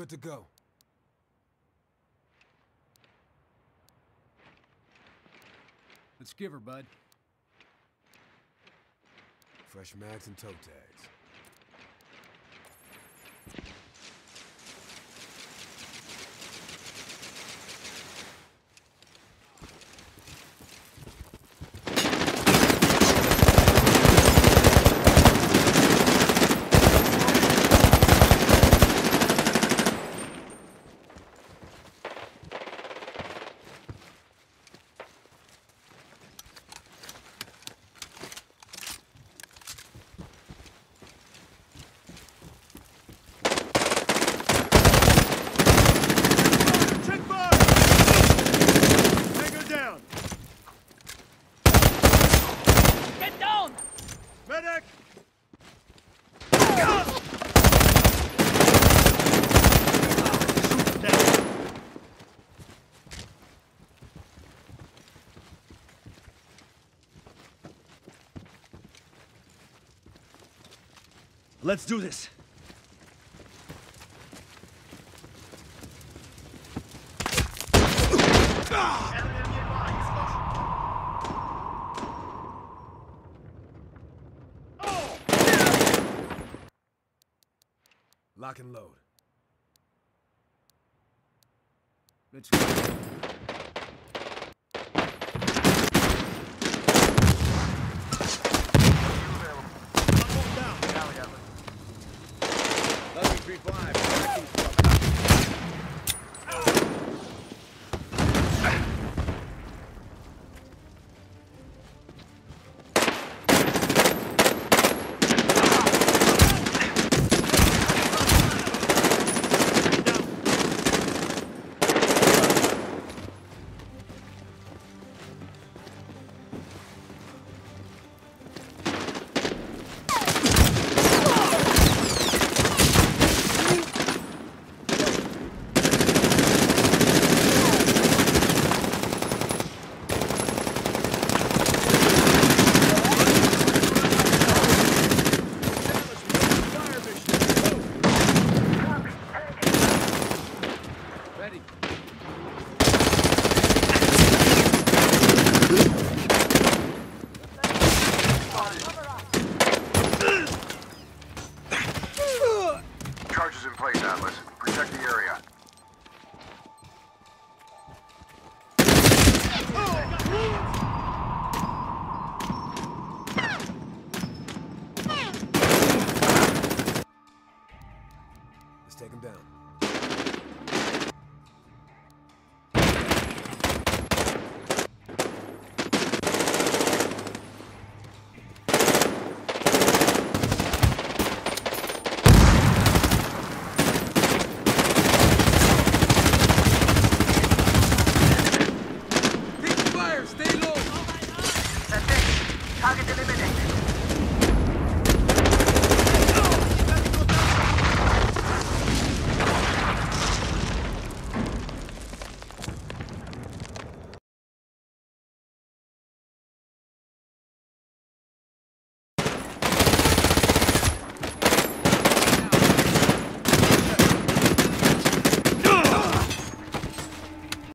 good to go. Let's give her, bud. Fresh mags and toe tags. Let's do this. Lock and load. Let's go. 3-5. Atlas. Protect the area. Let's take him down.